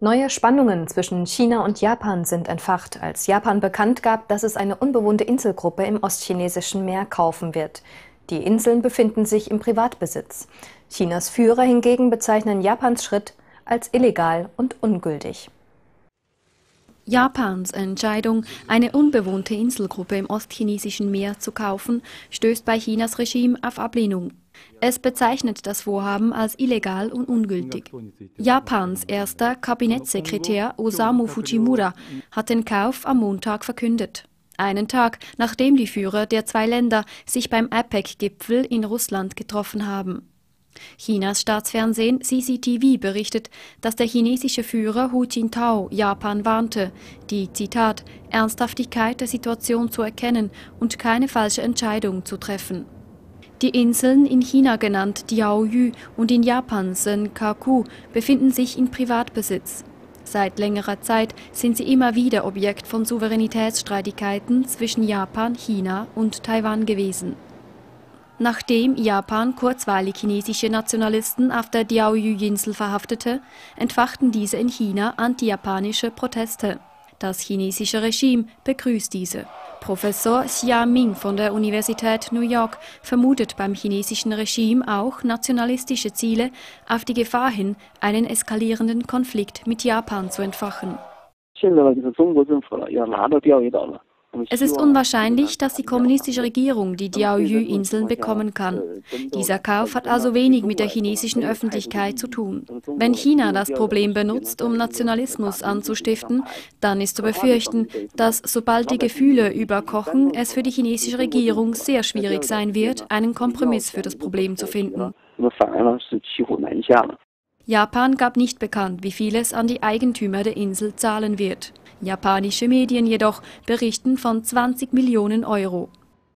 Neue Spannungen zwischen China und Japan sind entfacht, als Japan bekannt gab, dass es eine unbewohnte Inselgruppe im ostchinesischen Meer kaufen wird. Die Inseln befinden sich im Privatbesitz. Chinas Führer hingegen bezeichnen Japans Schritt als illegal und ungültig. Japans Entscheidung, eine unbewohnte Inselgruppe im ostchinesischen Meer zu kaufen, stößt bei Chinas Regime auf Ablehnung. Es bezeichnet das Vorhaben als illegal und ungültig. Japans erster Kabinettssekretär Osamu Fujimura hat den Kauf am Montag verkündet. Einen Tag nachdem die Führer der zwei Länder sich beim APEC-Gipfel in Russland getroffen haben. Chinas Staatsfernsehen CCTV berichtet, dass der chinesische Führer Hu Jintao Japan warnte, die Zitat Ernsthaftigkeit der Situation zu erkennen und keine falsche Entscheidung zu treffen. Die Inseln, in China genannt Diaoyu und in Japan Senkaku, befinden sich in Privatbesitz. Seit längerer Zeit sind sie immer wieder Objekt von Souveränitätsstreitigkeiten zwischen Japan, China und Taiwan gewesen. Nachdem Japan kurzweilig chinesische Nationalisten auf der Diaoyu-Insel verhaftete, entfachten diese in China anti-japanische Proteste. Das chinesische Regime begrüßt diese. Professor Xia Ming von der Universität New York vermutet beim chinesischen Regime auch nationalistische Ziele auf die Gefahr hin, einen eskalierenden Konflikt mit Japan zu entfachen. Es ist unwahrscheinlich, dass die kommunistische Regierung die Diaoyu-Inseln bekommen kann. Dieser Kauf hat also wenig mit der chinesischen Öffentlichkeit zu tun. Wenn China das Problem benutzt, um Nationalismus anzustiften, dann ist zu befürchten, dass sobald die Gefühle überkochen, es für die chinesische Regierung sehr schwierig sein wird, einen Kompromiss für das Problem zu finden. Japan gab nicht bekannt, wie viel es an die Eigentümer der Insel zahlen wird. Japanische Medien jedoch berichten von 20 Millionen Euro.